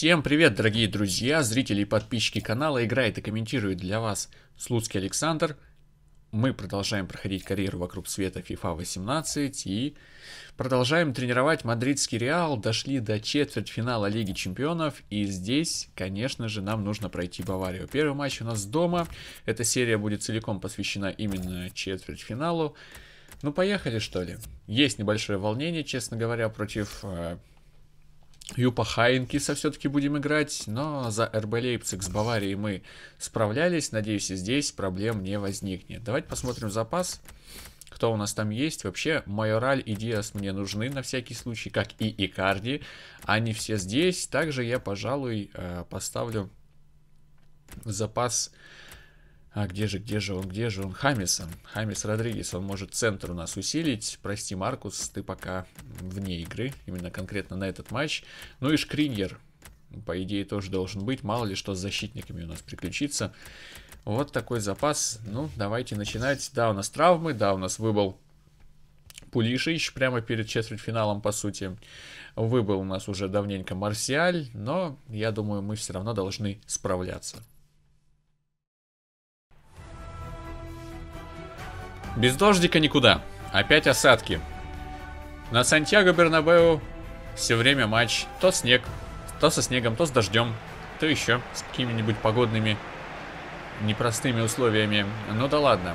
Всем привет, дорогие друзья, зрители и подписчики канала. Играет и комментирует для вас Слуцкий Александр. Мы продолжаем проходить карьеру вокруг света FIFA 18 и продолжаем тренировать мадридский Реал. Дошли до четвертьфинала Лиги Чемпионов и здесь, конечно же, нам нужно пройти Баварию. Первый матч у нас дома. Эта серия будет целиком посвящена именно четвертьфиналу. Ну, поехали, что ли. Есть небольшое волнение, честно говоря, против э, Юпа Хайнкиса все-таки будем играть, но за РБ Лейпциг с Баварией мы справлялись. Надеюсь, и здесь проблем не возникнет. Давайте посмотрим запас. Кто у нас там есть? Вообще, Майораль и Диас мне нужны на всякий случай, как и Икарди. Они все здесь. Также я, пожалуй, э, поставлю запас а где же, где же он, где же он? Хамиса. Хамис Родригес, он может центр у нас усилить. Прости, Маркус, ты пока вне игры, именно конкретно на этот матч. Ну и Шкриньер, по идее, тоже должен быть. Мало ли что с защитниками у нас приключится. Вот такой запас. Ну, давайте начинать. Да, у нас травмы, да, у нас выбыл Пулишич прямо перед четвертьфиналом, по сути. Выбыл у нас уже давненько Марсиаль, но я думаю, мы все равно должны справляться. Без дождика никуда. Опять осадки. На Сантьяго Бернабеу все время матч. То снег, то со снегом, то с дождем, то еще с какими-нибудь погодными непростыми условиями. Ну да ладно.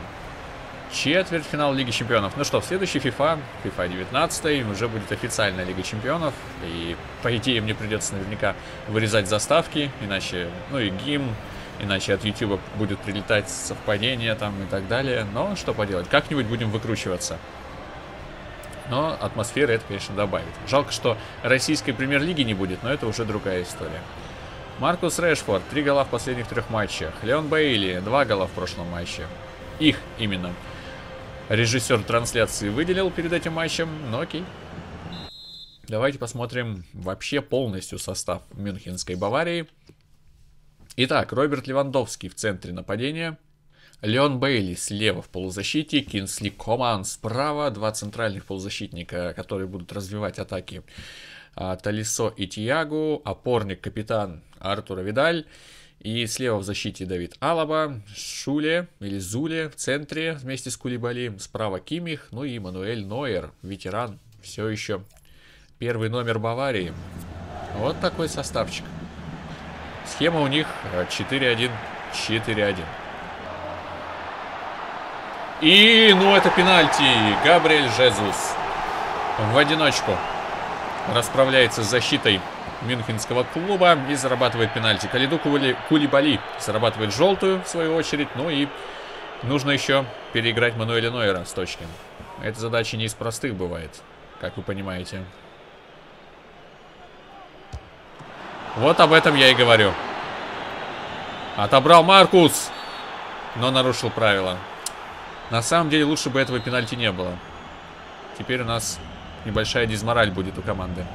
Четвертьфинал Лиги Чемпионов. Ну что, в следующий FIFA, FIFA 19, уже будет официальная Лига Чемпионов. И, по идее, мне придется наверняка вырезать заставки, иначе, ну и гимн, Иначе от YouTube будет прилетать совпадение там и так далее. Но что поделать, как-нибудь будем выкручиваться. Но атмосфера это, конечно, добавит. Жалко, что российской премьер-лиги не будет, но это уже другая история. Маркус Решфорд, три гола в последних трех матчах. Леон Бейли, два гола в прошлом матче. Их именно режиссер трансляции выделил перед этим матчем, но окей. Давайте посмотрим вообще полностью состав Мюнхенской Баварии. Итак, Роберт Левандовский в центре нападения. Леон Бейли слева в полузащите, Кинсли Коман справа, два центральных полузащитника, которые будут развивать атаки. А, Талисо и Тиагу, опорник капитан Артура Видаль. И слева в защите Давид Алаба, Шуле или Зуле в центре вместе с Кулибали. Справа Кимих, ну и Мануэль Нойер, ветеран, все еще первый номер Баварии. Вот такой составчик. Схема у них 4-1, э, 4-1. И, ну, это пенальти. Габриэль Жезус в одиночку расправляется с защитой Мюнхенского клуба и зарабатывает пенальти. Калиду Кули, Кулибали зарабатывает желтую, в свою очередь. Ну и нужно еще переиграть Мануэля Нойера с точки. Эта задача не из простых бывает, как вы понимаете. Вот об этом я и говорю. Отобрал Маркус. Но нарушил правила. На самом деле лучше бы этого пенальти не было. Теперь у нас небольшая дизмораль будет у команды.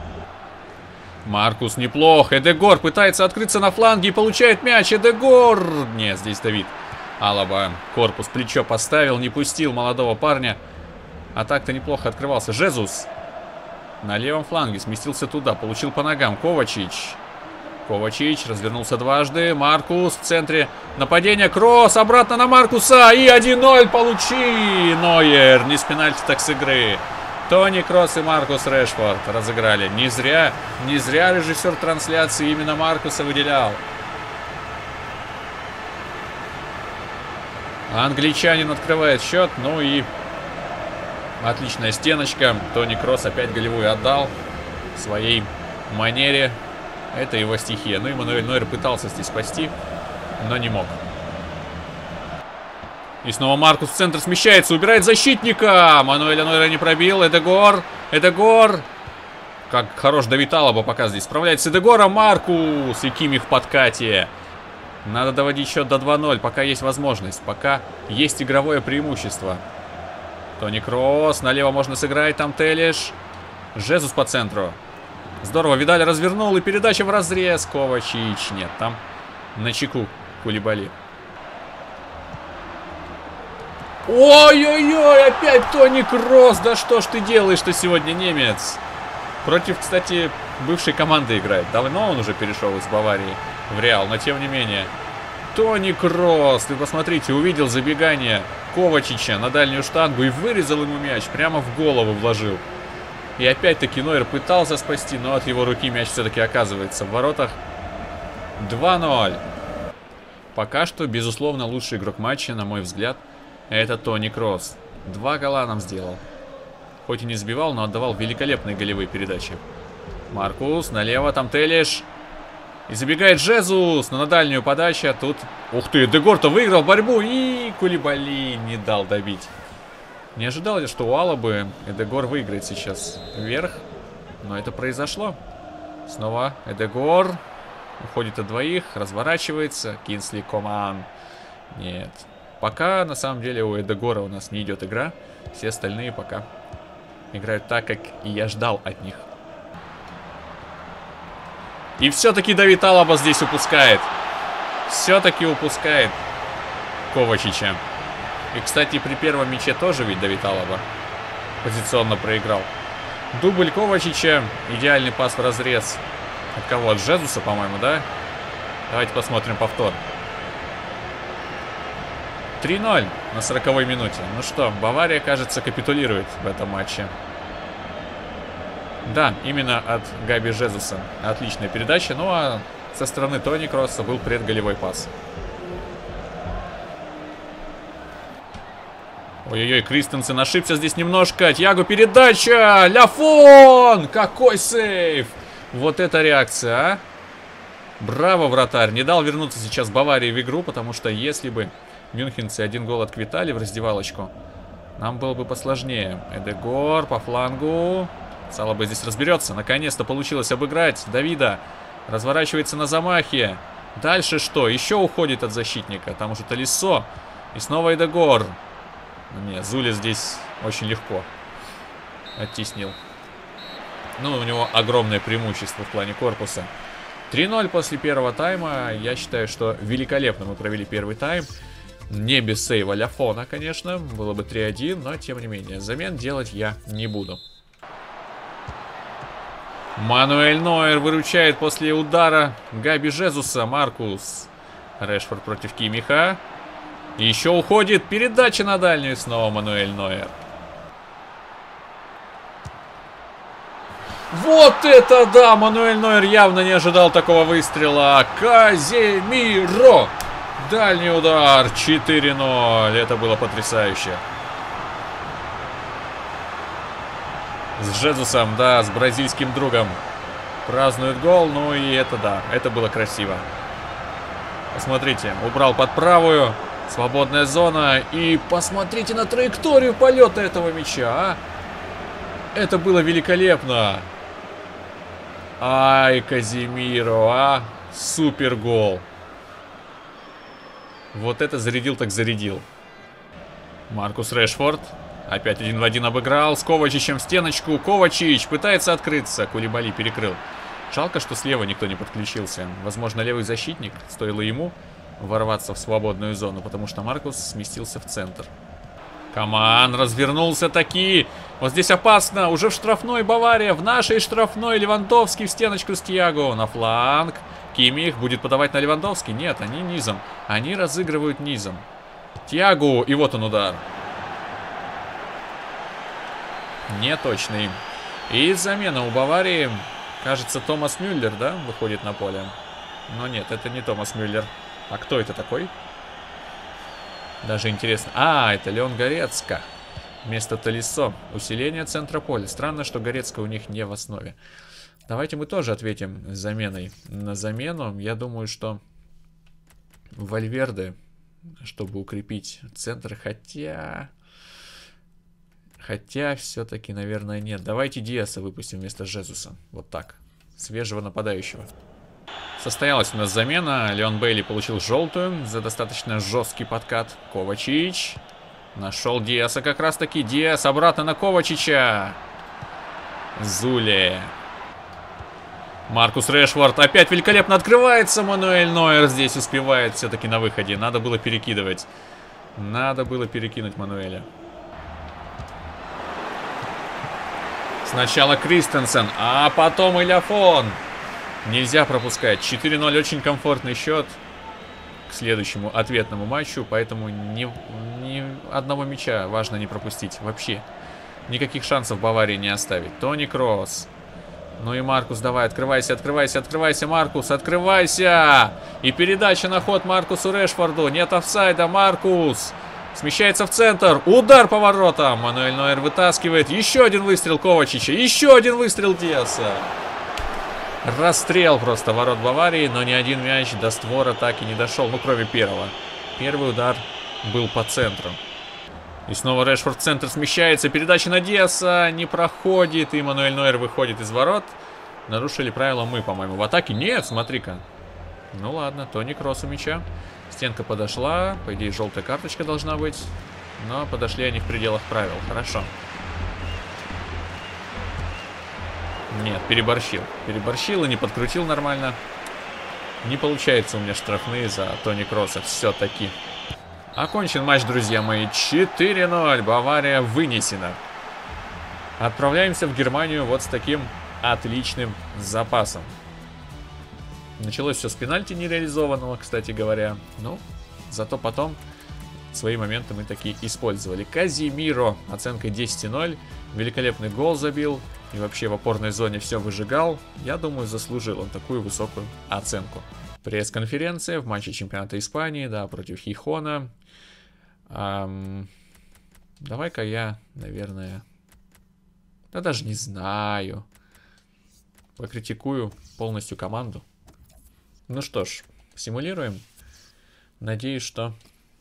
Маркус неплох. Эдегор пытается открыться на фланге и получает мяч. Эдегор! Нет, здесь Давид. Алаба корпус, плечо поставил, не пустил молодого парня. А так-то неплохо открывался. Жезус на левом фланге сместился туда, получил по ногам. Ковачич Ковачич развернулся дважды. Маркус в центре нападения. Кросс обратно на Маркуса. И 1-0 получи. Нойер. Не с пенальти, так с игры. Тони Кросс и Маркус Решфорд разыграли. Не зря, не зря режиссер трансляции именно Маркуса выделял. Англичанин открывает счет. Ну и отличная стеночка. Тони Кросс опять голевую отдал своей манере. Это его стихия. Ну и Мануэль Нойер пытался здесь спасти, но не мог. И снова Маркус в центр смещается, убирает защитника. Мануэля Нойера не пробил. Эдегор. Эдегор. Как хорош Давид Алаба пока здесь справляется с Эдегором. Маркус и Кими в подкате. Надо доводить счет до 2-0, пока есть возможность. Пока есть игровое преимущество. Тони Кросс. Налево можно сыграть. Там Телеш. Жезус по центру. Здорово, Видаль развернул и передача в разрез. Ковачич. Нет, там на чеку Кулибали. Ой-ой-ой, опять Тони Кросс. Да что ж ты делаешь-то сегодня, немец? Против, кстати, бывшей команды играет. Давно он уже перешел из Баварии в Реал, но тем не менее. Тони Кросс, ты посмотрите, увидел забегание Ковачича на дальнюю штангу и вырезал ему мяч, прямо в голову вложил. И опять-таки Нойер пытался спасти, но от его руки мяч все-таки оказывается в воротах. 2-0. Пока что, безусловно, лучший игрок матча, на мой взгляд, это Тони Кросс. Два гола нам сделал. Хоть и не сбивал, но отдавал великолепные голевые передачи. Маркус, налево, там Телиш. И забегает Жезус, но на дальнюю подачу. А тут, ух ты, Дегор-то выиграл борьбу. И Кулибали не дал добить. Не ожидал я, что у Алабы Эдегор выиграет сейчас вверх. Но это произошло. Снова Эдегор. Уходит от двоих, разворачивается. Кинсли Коман. Нет. Пока, на самом деле, у Эдегора у нас не идет игра. Все остальные пока играют так, как и я ждал от них. И все-таки Давид Алаба здесь упускает. Все-таки упускает Ковачича. И, кстати, при первом мяче тоже ведь Давид Алаба позиционно проиграл. Дубль Ковачича. Идеальный пас в разрез. От кого? От Жезуса, по-моему, да? Давайте посмотрим повтор. 3-0 на 40 минуте. Ну что, Бавария, кажется, капитулирует в этом матче. Да, именно от Габи Жезуса. Отличная передача. Ну а со стороны Тони Кросса был предголевой пас. Ой-ой-ой, Кристенсен ошибся здесь немножко. Тьяго передача! Ляфон! Какой сейв! Вот эта реакция, а? Браво, вратарь. Не дал вернуться сейчас Баварии в игру, потому что если бы Мюнхенцы один гол отквитали в раздевалочку. Нам было бы посложнее. Эдегор по флангу. Салаба здесь разберется. Наконец-то получилось обыграть Давида. Разворачивается на замахе. Дальше что? Еще уходит от защитника. Там уже Талисо. И снова Эдегор. Не, Зули здесь очень легко оттеснил. Ну, у него огромное преимущество в плане корпуса. 3-0 после первого тайма. Я считаю, что великолепно мы провели первый тайм. Не без сейва Ляфона, конечно. Было бы 3-1, но тем не менее. Замен делать я не буду. Мануэль Нойер выручает после удара Габи Жезуса. Маркус. Решфорд против Кимиха. Еще уходит передача на дальнюю. Снова Мануэль Нойер. Вот это да! Мануэль Нойер явно не ожидал такого выстрела. Каземиро! Дальний удар. 4-0. Это было потрясающе. С Жезусом, да, с бразильским другом. Празднует гол. Ну и это да, это было красиво. Посмотрите, убрал под правую. Свободная зона. И посмотрите на траекторию полета этого мяча, а. Это было великолепно. Ай, Казимиро, а. Супер гол. Вот это зарядил так зарядил. Маркус Решфорд. Опять один в один обыграл. С Ковачичем стеночку. Ковачич пытается открыться. Кулибали перекрыл. Жалко, что слева никто не подключился. Возможно, левый защитник. Стоило ему ворваться в свободную зону, потому что Маркус сместился в центр. Коман развернулся таки. Вот здесь опасно. Уже в штрафной Бавария. В нашей штрафной Левандовский в стеночку с Тьяго. На фланг. Кимих будет подавать на Левандовский. Нет, они низом. Они разыгрывают низом. Тьягу. И вот он удар. Неточный. И замена у Баварии. Кажется, Томас Мюллер, да, выходит на поле. Но нет, это не Томас Мюллер. А кто это такой? Даже интересно. А, это Леон Горецко. Вместо Талисо. Усиление центра поля. Странно, что Горецко у них не в основе. Давайте мы тоже ответим заменой на замену. Я думаю, что Вальверде, чтобы укрепить центр, хотя... Хотя все-таки, наверное, нет. Давайте Диаса выпустим вместо Жезуса. Вот так. Свежего нападающего. Состоялась у нас замена. Леон Бейли получил желтую за достаточно жесткий подкат. Ковачич. Нашел Диаса как раз таки. Диас обратно на Ковачича. Зуле. Маркус Решфорд опять великолепно открывается. Мануэль Нойер здесь успевает все-таки на выходе. Надо было перекидывать. Надо было перекинуть Мануэля. Сначала Кристенсен, а потом Иляфон. Нельзя пропускать. 4-0 очень комфортный счет к следующему ответному матчу, поэтому ни, ни одного мяча важно не пропустить вообще. Никаких шансов Баварии не оставить. Тони Кросс. Ну и Маркус, давай, открывайся, открывайся, открывайся, Маркус, открывайся! И передача на ход Маркусу Решфорду. Нет офсайда, Маркус! Смещается в центр. Удар по воротам. Мануэль Нойер вытаскивает. Еще один выстрел Ковачича. Еще один выстрел Диаса. Расстрел просто ворот Баварии, но ни один мяч до створа так и не дошел, ну кроме первого. Первый удар был по центру. И снова Решфорд центр смещается, передача на Диаса не проходит, и Мануэль Нойер выходит из ворот. Нарушили правила мы, по-моему, в атаке. Нет, смотри-ка. Ну ладно, Тони Кросс у мяча. Стенка подошла, по идее желтая карточка должна быть. Но подошли они в пределах правил, хорошо. Нет, переборщил. Переборщил и не подкрутил нормально. Не получается у меня штрафные за Тони Кросса все-таки. Окончен матч, друзья мои. 4-0. Бавария вынесена. Отправляемся в Германию вот с таким отличным запасом. Началось все с пенальти нереализованного, кстати говоря. Ну, зато потом свои моменты мы такие использовали. Казимиро оценкой 10-0. Великолепный гол забил. И вообще в опорной зоне все выжигал. Я думаю, заслужил он такую высокую оценку. Пресс-конференция в матче чемпионата Испании, да, против Хихона. Эм, Давай-ка я, наверное... Да даже не знаю. Покритикую полностью команду. Ну что ж, симулируем. Надеюсь, что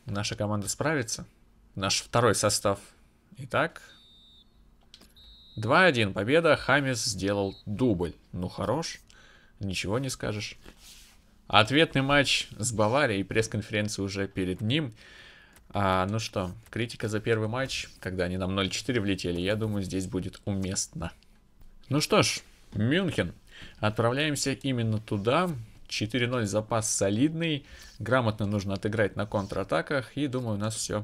наша команда справится. Наш второй состав. Итак, 2-1 победа. Хамис сделал дубль. Ну хорош. Ничего не скажешь. Ответный матч с Баварией. Пресс-конференция уже перед ним. А, ну что, критика за первый матч, когда они нам 0-4 влетели, я думаю, здесь будет уместно. Ну что ж, Мюнхен. Отправляемся именно туда. 4-0 запас солидный. Грамотно нужно отыграть на контратаках. И думаю, у нас все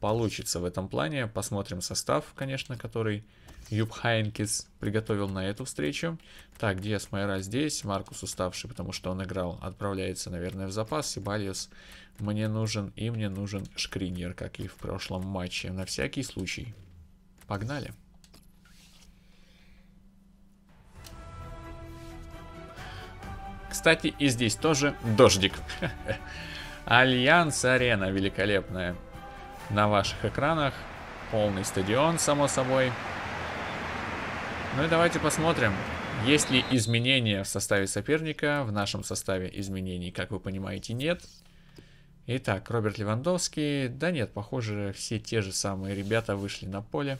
получится в этом плане. Посмотрим состав, конечно, который Юпп Хайнкес приготовил на эту встречу. Так, Диас Майра здесь. Маркус уставший, потому что он играл. Отправляется, наверное, в запас. Себальос мне нужен. И мне нужен Шкриньер, как и в прошлом матче. На всякий случай. Погнали. Кстати, и здесь тоже дождик. Альянц Арена великолепная. На ваших экранах. Полный стадион, само собой. Ну и давайте посмотрим, есть ли изменения в составе соперника. В нашем составе изменений, как вы понимаете, нет. Итак, Роберт Левандовский. Да нет, похоже, все те же самые ребята вышли на поле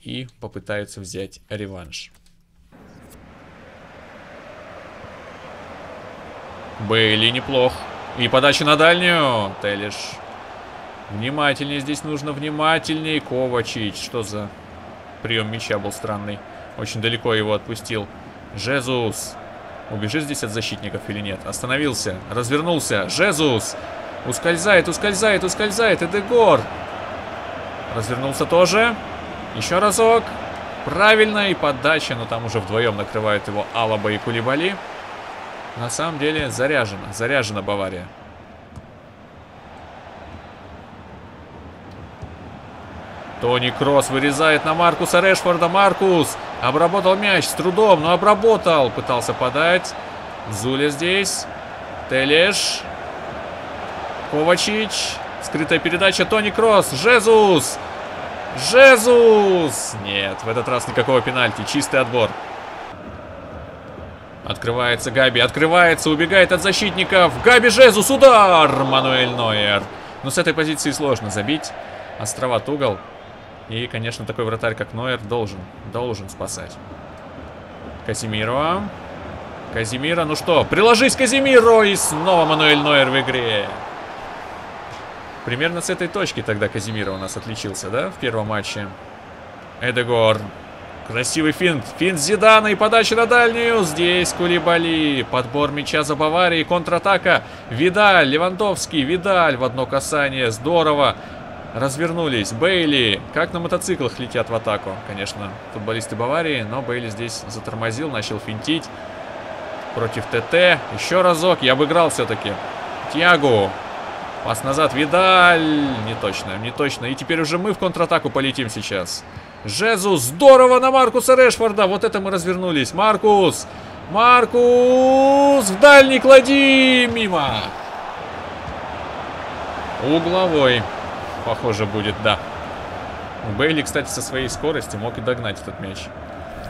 и попытаются взять реванш. Бейли неплох. И подача на дальнюю. Телиш. Внимательнее здесь нужно, внимательнее. Ковачич. Что за прием мяча был странный. Очень далеко его отпустил. Жезус. Убежит здесь от защитников или нет? Остановился. Развернулся. Жезус. Ускользает, ускользает, ускользает. Эдегор. Развернулся тоже. Еще разок. Правильно. И подача. Но там уже вдвоем накрывают его Алаба и Кулибали. На самом деле заряжена. Заряжена Бавария. Тони Кросс вырезает на Маркуса Решфорда. Маркус обработал мяч с трудом, но обработал. Пытался подать. Зуля здесь. Телеш. Ковачич. Скрытая передача. Тони Кросс. Жезус. Жезус. Нет, в этот раз никакого пенальти. Чистый отбор. Открывается Габи. Открывается. Убегает от защитников. Габи Жезус. Удар. Мануэль Нойер. Но с этой позиции сложно забить. Островат угол. И, конечно, такой вратарь, как Нойер, должен, должен спасать. Казимиро. Казимира, ну что, приложись, Казимиро! И снова Мануэль Нойер в игре. Примерно с этой точки тогда Казимира у нас отличился, да, в первом матче. Эдегор. Красивый финт. Финт Зидана и подача на дальнюю. Здесь Кулибали. Подбор мяча за Баварией. Контратака. Видаль. Левандовский. Видаль в одно касание. Здорово. Развернулись. Бейли. Как на мотоциклах летят в атаку. Конечно, футболисты Баварии. Но Бейли здесь затормозил, начал финтить. Против ТТ. Еще разок. Я обыграл все-таки. Тиагу. Пас назад. Видаль. Не точно, не точно. И теперь уже мы в контратаку полетим сейчас. Жезус. Здорово на Маркуса Решфорда. Вот это мы развернулись. Маркус. Маркус. В дальний клади. Мимо. Угловой. Похоже будет, да. Бейли, кстати, со своей скоростью мог и догнать этот мяч.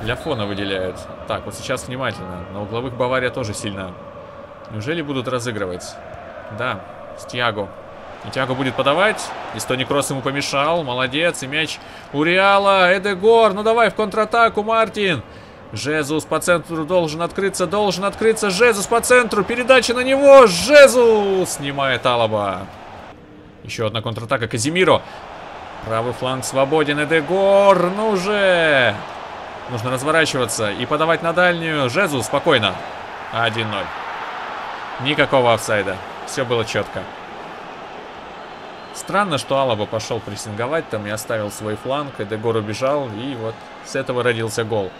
Для фона выделяют. Так, вот сейчас внимательно. На угловых Бавария тоже сильно. Неужели будут разыгрывать? Да, с Тиаго. И Тиаго будет подавать. И Стони Кросс ему помешал. Молодец. И мяч у Реала. Эдегор. Ну давай в контратаку, Мартин. Жезус по центру должен открыться. Должен открыться. Жезус по центру. Передача на него. Жезус снимает Алаба. Еще одна контратака. Казимиро. Правый фланг свободен. Эдегор. Ну же. Нужно разворачиваться и подавать на дальнюю. Жезу, спокойно. 1-0. Никакого офсайда. Все было четко. Странно, что Алаба пошел прессинговать там и оставил свой фланг. Эдегор убежал, и вот с этого родился гол.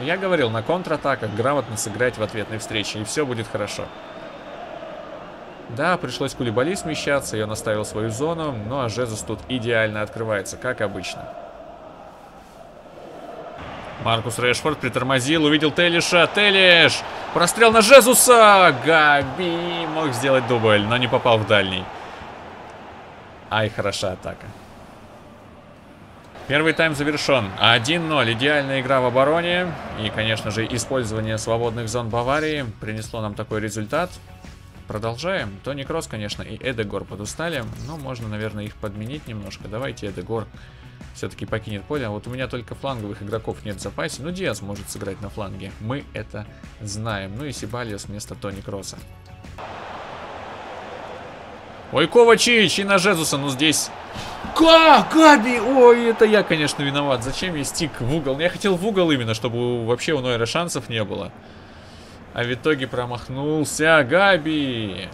Я говорил, на контратаках грамотно сыграть в ответной встрече, и все будет хорошо. Да, пришлось Кулибали смещаться, и он оставил свою зону, ну а Жезус тут идеально открывается, как обычно. Маркус Решфорд притормозил, увидел Телиша. Телиш! Прострел на Жезуса! Габи мог сделать дубль, но не попал в дальний. Ай, хороша атака. Первый тайм завершен. 1-0. Идеальная игра в обороне. И, конечно же, использование свободных зон Баварии принесло нам такой результат. Продолжаем. Тони Кросс, конечно, и Эдегор подустали. Но можно, наверное, их подменить немножко. Давайте Эдегор все-таки покинет поле. А вот у меня только фланговых игроков нет в запасе. Ну, Диас может сыграть на фланге. Мы это знаем. Ну и Сибалиос вместо Тони Кросса. Ой, Ковачич и на Жезуса, ну здесь... Как? Габи! Ой, это я, конечно, виноват. Зачем я стик в угол? Я хотел в угол именно, чтобы вообще у Нойра шансов не было. А в итоге промахнулся Габи.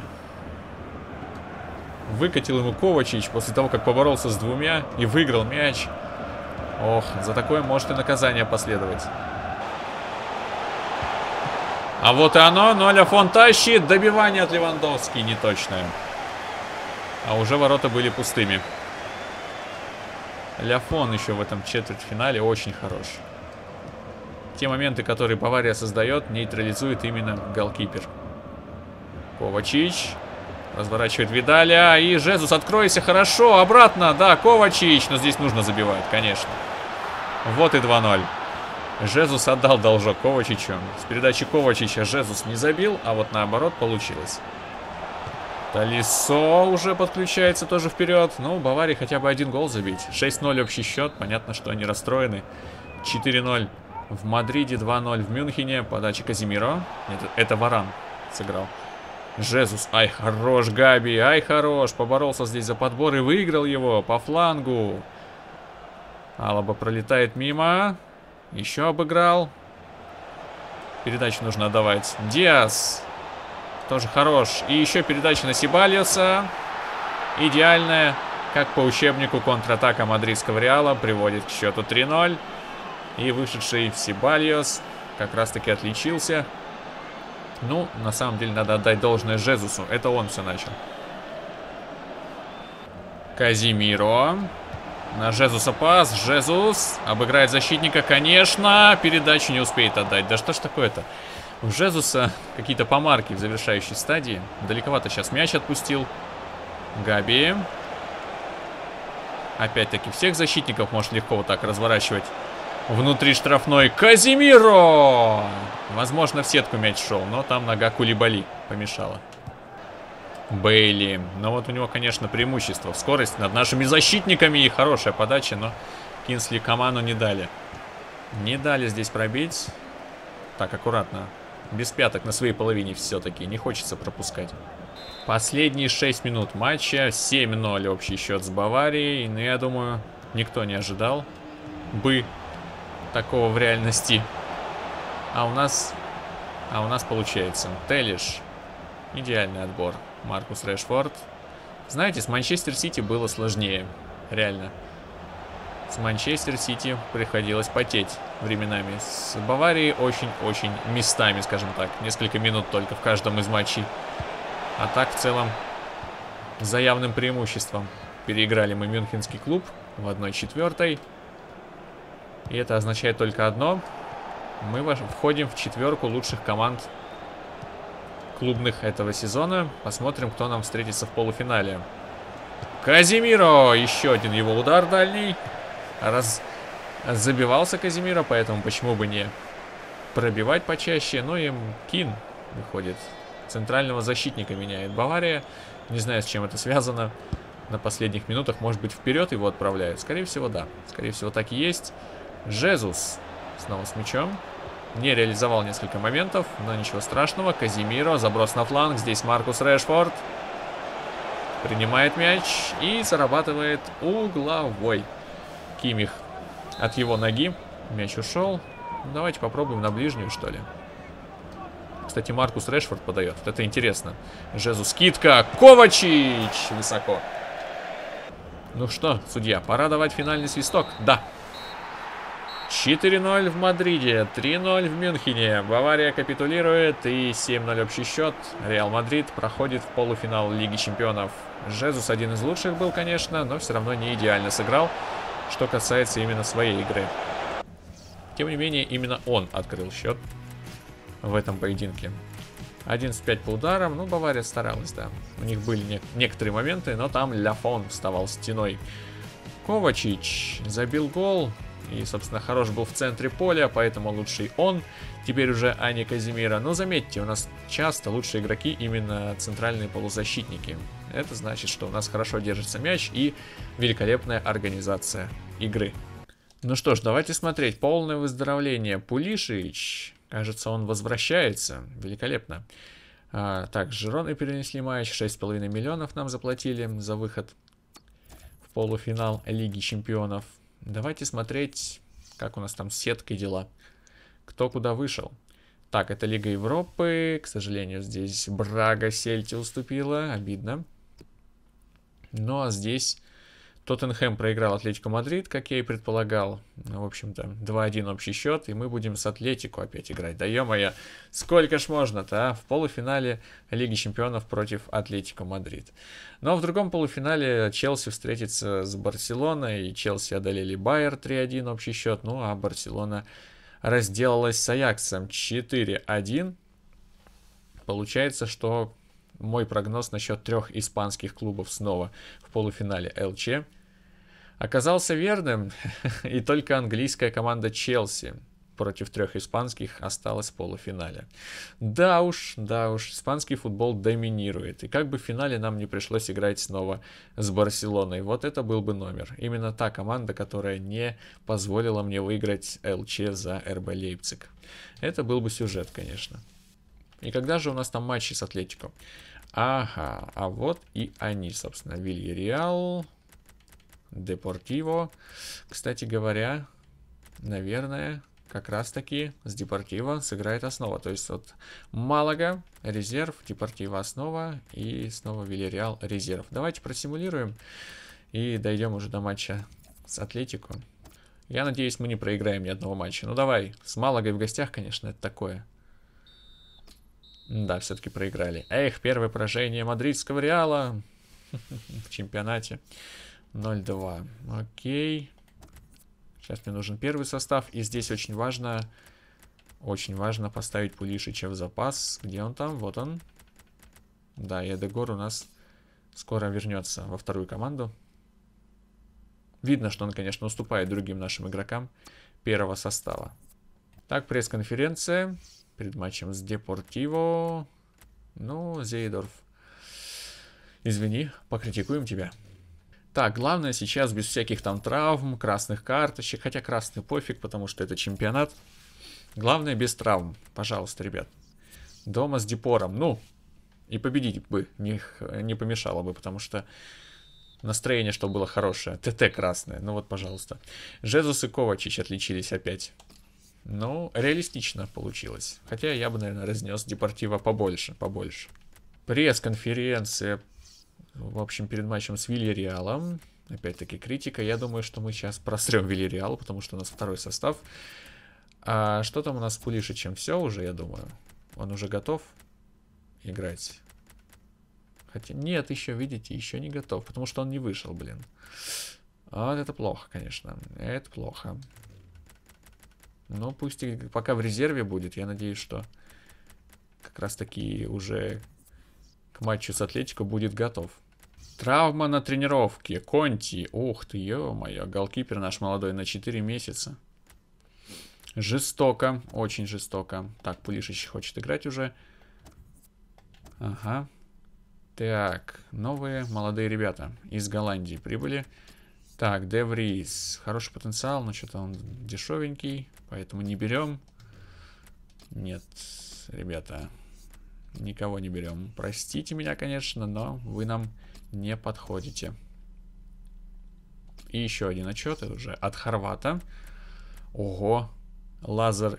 Выкатил ему Ковачич после того, как поборолся с двумя и выиграл мяч. Ох, за такое может и наказание последовать. А вот и оно. Ноля фон тащит. Добивание от Левандовски неточное. А уже ворота были пустыми. Ляфон еще в этом четвертьфинале очень хорош. Те моменты, которые Бавария создает, нейтрализует именно голкипер. Ковачич. Разворачивает Видаля. И Жезус, откройся хорошо. Обратно. Да, Ковачич. Но здесь нужно забивать, конечно. Вот и 2-0. Жезус отдал должок Ковачичу. С передачи Ковачича Жезус не забил, а вот наоборот получилось. Талисо уже подключается тоже вперед. Ну, Баварии хотя бы один гол забить. 6-0 общий счет. Понятно, что они расстроены. 4-0 в Мадриде, 2-0 в Мюнхене. Подача Казимиро. Нет, это Варан сыграл. Жезус. Ай, хорош, Габи. Ай, хорош. Поборолся здесь за подбор и выиграл его по флангу. Алаба пролетает мимо. Еще обыграл. Передачу нужно отдавать. Диас. Тоже хорош. И еще передача на Сибалиоса. Идеальная. Как по учебнику, контратака мадридского Реала приводит к счету 3-0. И вышедший в Сибальос как раз-таки отличился. Ну, на самом деле, надо отдать должное Жезусу. Это он все начал. Казимиро. На Жезуса пас. Жезус обыграет защитника, конечно. Передачу не успеет отдать. Да что ж такое-то? У Жезуса какие-то помарки в завершающей стадии. Далековато сейчас мяч отпустил. Габи. Опять-таки всех защитников может легко вот так разворачивать. Внутри штрафной Казимиро! Возможно, в сетку мяч шел, но там нога Кулибали помешала. Бейли. Ну вот у него, конечно, преимущество в скорости над нашими защитниками. И хорошая подача, но Кинсли Каману не дали. Не дали здесь пробить. Так, аккуратно. Без пяток на своей половине все-таки. Не хочется пропускать. Последние 6 минут матча. 7-0 общий счет с Баварией. Но ну, я думаю, никто не ожидал бы такого в реальности. А у нас... А у нас получается. Телиш. Идеальный отбор. Маркус Решфорд. Знаете, с Манчестер Сити было сложнее. реально. С Манчестер Сити приходилось потеть временами. С Баварией очень-очень местами, скажем так. Несколько минут только в каждом из матчей. А так, в целом, за явным преимуществом. Переиграли мы Мюнхенский клуб в 1-4. И это означает только одно. Мы входим в четверку лучших команд клубных этого сезона. Посмотрим, кто нам встретится в полуфинале. Казимиро! Еще один его удар дальний. Раз... Забивался Казимира, поэтому почему бы не пробивать почаще. Ну и Кин выходит. Центрального защитника меняет Бавария. Не знаю, с чем это связано. На последних минутах, может быть, вперед его отправляют. Скорее всего, да. Скорее всего, так и есть. Жезус снова с мячом. Не реализовал несколько моментов, но ничего страшного. Казимиро, заброс на фланг. Здесь Маркус Решфорд. Принимает мяч и зарабатывает угловой. Кимих от его ноги. Мяч ушел. Давайте попробуем на ближнюю, что ли. Кстати, Маркус Решфорд подает. это интересно. Жезус, скидка. Ковачич! Высоко. Ну что, судья, пора давать финальный свисток? Да. 4-0 в Мадриде, 3-0 в Мюнхене. Бавария капитулирует и 7-0 общий счет. Реал Мадрид проходит в полуфинал Лиги Чемпионов. Жезус один из лучших был, конечно, но все равно не идеально сыграл что касается именно своей игры. Тем не менее, именно он открыл счет в этом поединке. 11-5 по ударам, ну, Бавария старалась, да. У них были не некоторые моменты, но там Ляфон вставал стеной. Ковачич забил гол, и, собственно, хорош был в центре поля, поэтому лучший он, теперь уже а не Казимира. Но заметьте, у нас часто лучшие игроки именно центральные полузащитники. Это значит, что у нас хорошо держится мяч и великолепная организация игры. Ну что ж, давайте смотреть. Полное выздоровление. Пулишич. Кажется, он возвращается. Великолепно. А, так, Жироны перенесли матч. 6,5 миллионов нам заплатили за выход в полуфинал Лиги Чемпионов. Давайте смотреть, как у нас там с сеткой дела. Кто куда вышел. Так, это Лига Европы. К сожалению, здесь Брага Сельти уступила. Обидно. Ну а здесь Тоттенхэм проиграл Атлетико Мадрид, как я и предполагал. Ну, в общем-то, 2-1 общий счет, и мы будем с Атлетико опять играть. Да ё-моё, сколько ж можно-то, а? В полуфинале Лиги Чемпионов против Атлетико Мадрид. Но в другом полуфинале Челси встретится с Барселоной, и Челси одолели Байер 3-1 общий счет, ну а Барселона разделалась с Аяксом 4-1. Получается, что мой прогноз насчет трех испанских клубов снова в полуфинале ЛЧ оказался верным, и только английская команда Челси против трех испанских осталась в полуфинале. Да уж, да уж, испанский футбол доминирует. И как бы в финале нам не пришлось играть снова с Барселоной. Вот это был бы номер. Именно та команда, которая не позволила мне выиграть ЛЧ за РБ Лейпциг. Это был бы сюжет, конечно. И когда же у нас там матчи с Атлетико? Ага, а вот и они, собственно. Вильяреал, Депортиво. Кстати говоря, наверное, как раз таки с Депортиво сыграет основа. То есть вот Малага, резерв, Депортиво основа и снова Вильяреал резерв. Давайте просимулируем и дойдем уже до матча с Атлетико. Я надеюсь, мы не проиграем ни одного матча. Ну давай, с Малагой в гостях, конечно, это такое. Да, все-таки проиграли. Эх, первое поражение мадридского Реала в чемпионате. 0-2. Окей. Сейчас мне нужен первый состав. И здесь очень важно, очень важно поставить Пулишича в запас. Где он там? Вот он. Да, и Эдегор у нас скоро вернется во вторую команду. Видно, что он, конечно, уступает другим нашим игрокам первого состава. Так, пресс-конференция перед матчем с Депортиво. Ну, Зейдорф, извини, покритикуем тебя. Так, главное сейчас без всяких там травм, красных карточек, хотя красный пофиг, потому что это чемпионат. Главное без травм, пожалуйста, ребят. Дома с Депором, ну, и победить бы не, не помешало бы, потому что настроение, что было хорошее. ТТ красное, ну вот, пожалуйста. Жезус и Ковачич отличились опять. Ну, реалистично получилось. Хотя я бы, наверное, разнес Депортива побольше, побольше. Пресс-конференция, в общем, перед матчем с Вильяреалом. Опять-таки критика. Я думаю, что мы сейчас просрем Вильяреал, потому что у нас второй состав. А что там у нас с Пулишичем? Все уже, я думаю. Он уже готов играть. Хотя нет, еще, видите, еще не готов, потому что он не вышел, блин. Вот это плохо, конечно. Это плохо. Но пусть и пока в резерве будет, я надеюсь, что как раз таки уже к матчу с Атлетико будет готов. Травма на тренировке. Конти. Ух ты, ё-моё. Голкипер наш молодой на 4 месяца. Жестоко. Очень жестоко. Так, Пулишич хочет играть уже. Ага. Так, новые молодые ребята из Голландии прибыли. Так, Деврис. Хороший потенциал, но что-то он дешевенький, поэтому не берем. Нет, ребята, никого не берем. Простите меня, конечно, но вы нам не подходите. И еще один отчет, это уже от Хорвата. Ого, Лазар.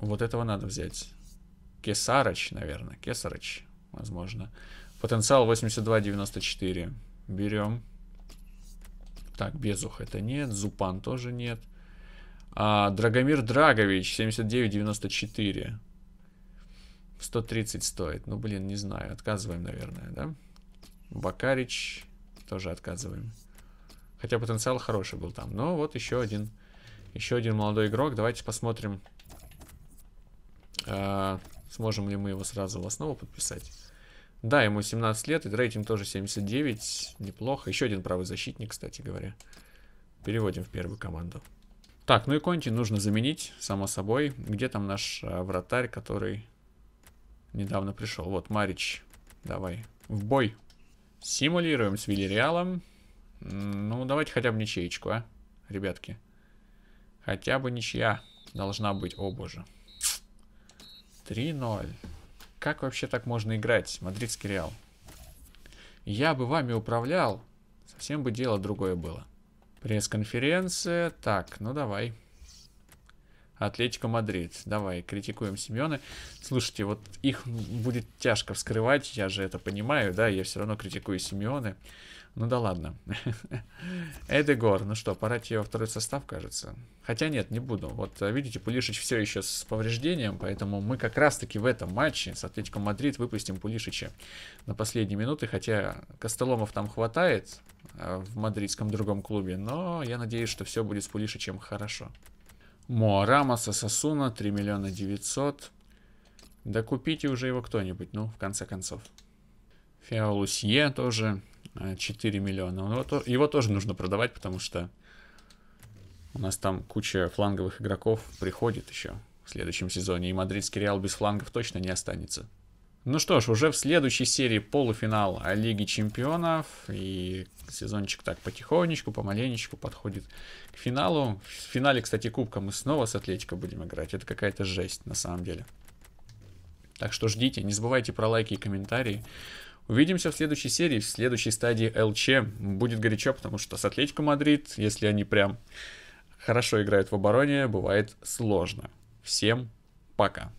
Вот этого надо взять. Кесарыч, наверное. Кесарыч, возможно. Потенциал 82-94. Берем. Так, Безух это нет. Зупан тоже нет. А, Драгомир Драгович 79-94. 130 стоит. Ну, блин, не знаю. Отказываем, наверное, да? Бакарич тоже отказываем. Хотя потенциал хороший был там. Но вот еще один, еще один молодой игрок. Давайте посмотрим, э, сможем ли мы его сразу в основу подписать. Да, ему 17 лет, и рейтинг тоже 79. Неплохо. Еще один правый защитник, кстати говоря. Переводим в первую команду. Так, ну и Конти нужно заменить, само собой. Где там наш а, вратарь, который недавно пришел? Вот, Марич. Давай, в бой. Симулируем с Вильяреалом. Ну, давайте хотя бы ничеечку, а, ребятки. Хотя бы ничья должна быть. О, боже. 3-0. Как вообще так можно играть, мадридский Реал? Я бы вами управлял, совсем бы дело другое было. Пресс-конференция. Так, ну давай. Атлетико Мадрид. Давай, критикуем Симеоне. Слушайте, вот их будет тяжко вскрывать, я же это понимаю, да, я все равно критикую Симеоне. Ну да ладно. Эдегор, ну что, пора тебе во второй состав, кажется. Хотя нет, не буду. Вот а, видите, Пулишич все еще с повреждением, поэтому мы как раз-таки в этом матче с Атлетико Мадрид выпустим Пулишича на последние минуты, хотя Костоломов там хватает в мадридском другом клубе, но я надеюсь, что все будет с Пулишичем хорошо. Мо Сасуна 3 миллиона 900. Да купите уже его кто-нибудь, ну, в конце концов. Фиаулусье тоже 4 миллиона. Его, его тоже нужно продавать, потому что у нас там куча фланговых игроков приходит еще в следующем сезоне. И мадридский Реал без флангов точно не останется. Ну что ж, уже в следующей серии полуфинал Лиги Чемпионов. И сезончик так потихонечку, помаленечку подходит к финалу. В финале, кстати, Кубка мы снова с Атлетико будем играть. Это какая-то жесть на самом деле. Так что ждите, не забывайте про лайки и комментарии. Увидимся в следующей серии, в следующей стадии ЛЧ. Будет горячо, потому что с Атлетико Мадрид, если они прям хорошо играют в обороне, бывает сложно. Всем пока.